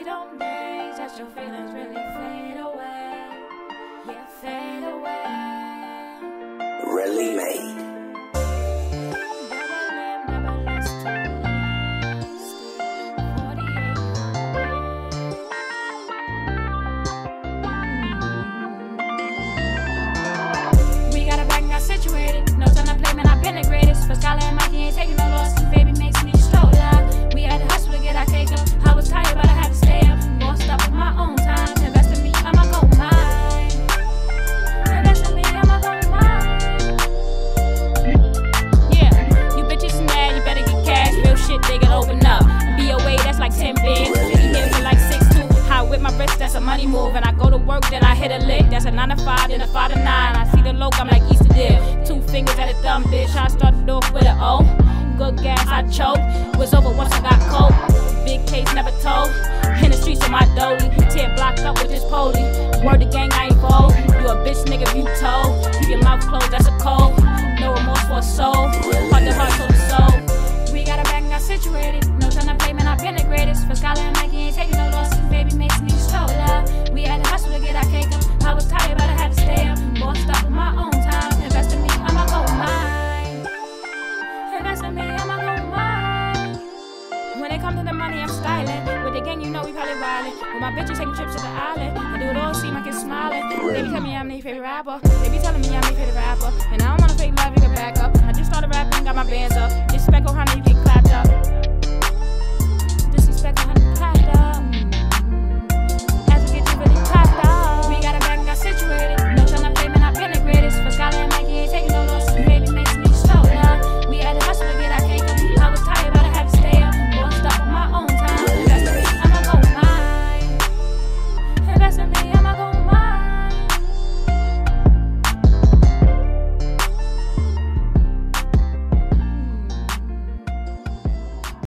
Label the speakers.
Speaker 1: them days that your feelings really fade away. Yeah, fade away.
Speaker 2: Really made.
Speaker 1: Never live, never less We got a back and got situated. No time to play, man, I've been the greatest. For Skylar and Mikey ain't taking no loss. Money move. And I go to work, then I hit a lick. That's a 9 to 5, then a 5 to 9. I see the logo, I'm like Easter dip. Two fingers at a thumb, bitch. I started off with an O. Good gas, I choke. Was over once I got cold. Big case, never told. In the streets with my dolly. Tear blocked up with this poli. Word the gang, I ain't bold. You a bitch, nigga, if you told. Keep your mouth closed, that's a cold. No remorse for a soul. Heart to heart, soul to soul. We got a back and got situated. No time to play, man, I've been the greatest. For Skylar and Mikey ain't taking no When it comes to the money, I'm styling. With the gang, you know we probably wildin'. With my bitches taking trips to the island. I do it all, see my kids smiling. They be telling me I'm their favorite rapper. They be telling me I'm their favorite rapper. And I don't wanna fake love, you back